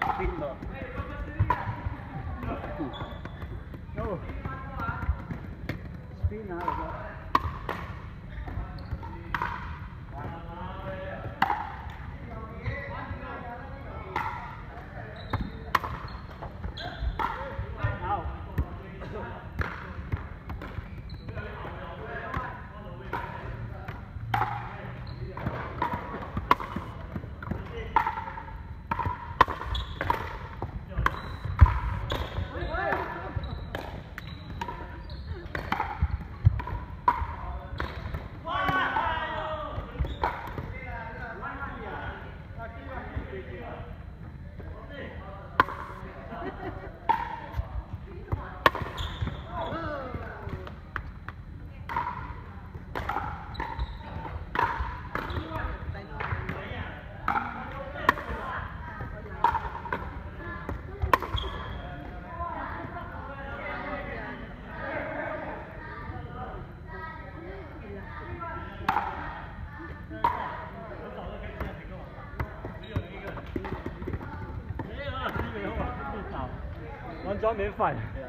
Spin, though. Spin, though. só mesmo.